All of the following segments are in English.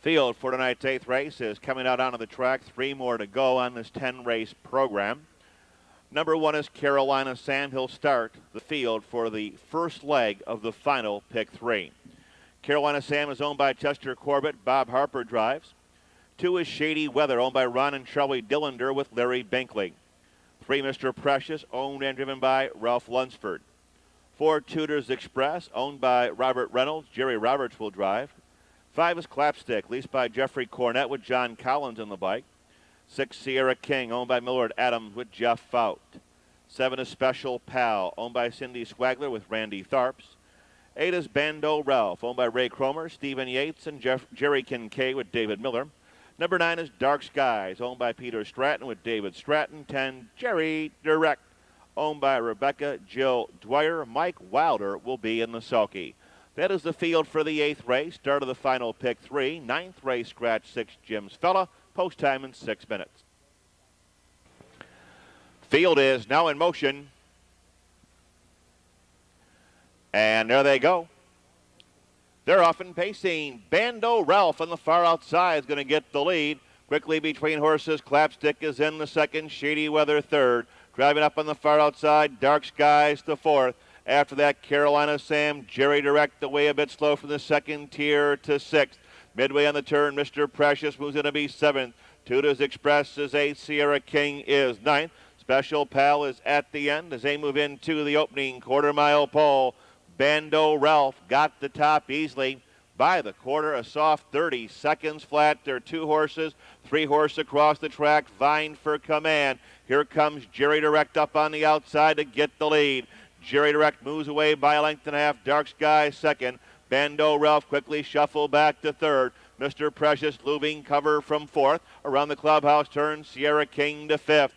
Field for tonight's eighth race is coming out onto the track. Three more to go on this 10 race program. Number one is Carolina Sam. He'll start the field for the first leg of the final pick three. Carolina Sam is owned by Chester Corbett. Bob Harper drives. Two is Shady Weather, owned by Ron and Charlie Dillander with Larry Binkley. Three, Mr. Precious, owned and driven by Ralph Lunsford. Four, Tudors Express, owned by Robert Reynolds. Jerry Roberts will drive. Five is Clapstick, leased by Jeffrey Cornett with John Collins on the bike. Six, Sierra King, owned by Millard Adams with Jeff Fout. Seven is Special Pal, owned by Cindy Swagler with Randy Tharps. Eight is Bando Ralph, owned by Ray Cromer, Stephen Yates, and Jeff, Jerry Kincaid with David Miller. Number nine is Dark Skies, owned by Peter Stratton with David Stratton. Ten, Jerry Direct, owned by Rebecca Jill Dwyer. Mike Wilder will be in the sulky. That is the field for the eighth race. Start of the final pick three. Ninth race, scratch six, Jim's Fella. Post time in six minutes. Field is now in motion. And there they go. They're off and pacing. Bando Ralph on the far outside is going to get the lead. Quickly between horses, Clapstick is in the second, Shady Weather third. Driving up on the far outside, Dark Skies the fourth. After that, Carolina Sam, Jerry Direct the way a bit slow from the second tier to sixth. Midway on the turn, Mr. Precious moves in to be seventh. Tudors Express is eighth. Sierra King is ninth. Special Pal is at the end as they move into the opening quarter mile pole. Bando Ralph got the top easily by the quarter, a soft 30 seconds flat. There are two horses, three horses across the track, vying for command. Here comes Jerry Direct up on the outside to get the lead. Jerry Direct moves away by a length and a half. Dark Sky second. Bando Ralph quickly shuffle back to third. Mr. Precious moving cover from fourth. Around the clubhouse turn, Sierra King to fifth.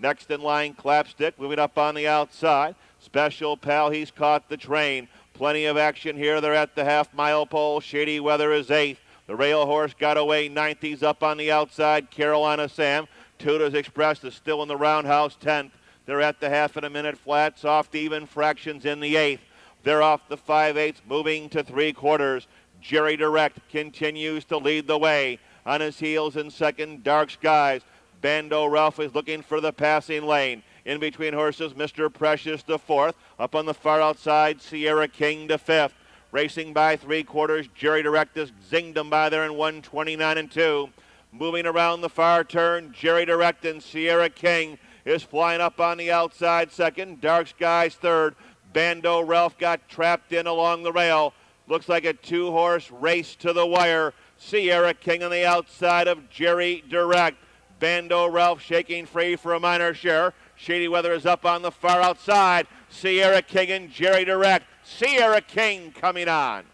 Next in line, Clapstick moving up on the outside. Special Pal, he's caught the train. Plenty of action here. They're at the half mile pole. Shady Weather is eighth. The rail horse got away ninth. He's up on the outside. Carolina Sam. Tudors Express is still in the roundhouse 10th. They're at the half in a minute flat. Soft even fractions in the eighth. They're off the 5 eighths, moving to three quarters. Jerry Direct continues to lead the way. On his heels in second, Dark Skies. Bando Ralph is looking for the passing lane. In between horses, Mr. Precious the fourth. Up on the far outside, Sierra King the fifth. Racing by three quarters, Jerry Direct Directus zinged him by there in 129 and 2. Moving around the far turn, Jerry Direct and Sierra King is flying up on the outside second. Dark Skies third. Bando Ralph got trapped in along the rail. Looks like a two horse race to the wire. Sierra King on the outside of Jerry Direct. Bando Ralph shaking free for a minor share. Shady Weather is up on the far outside. Sierra King and Jerry Direct. Sierra King coming on.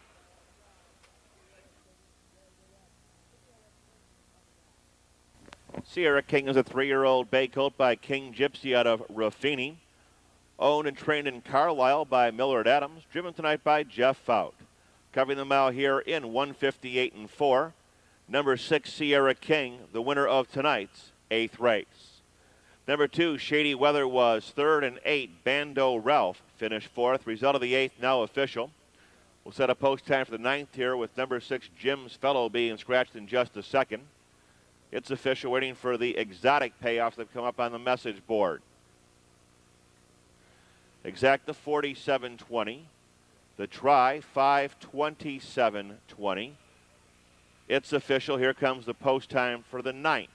Sierra King is a three-year-old bay colt by King Gypsy out of Ruffini. Owned and trained in Carlisle by Millard Adams. Driven tonight by Jeff Fout. Covering the mile here in 158 and 4. Number 6, Sierra King, the winner of tonight's eighth race. Number two, Shady Weather was third, and eight, Bando Ralph finished fourth. Result of the eighth now official. We'll set a post time for the ninth here with number six, Jim's Fellow, being scratched in just a second. It's official, waiting for the exotic payoffs that come up on the message board. Exacta 47.20. The try 527.20. It's official. Here comes the post time for the ninth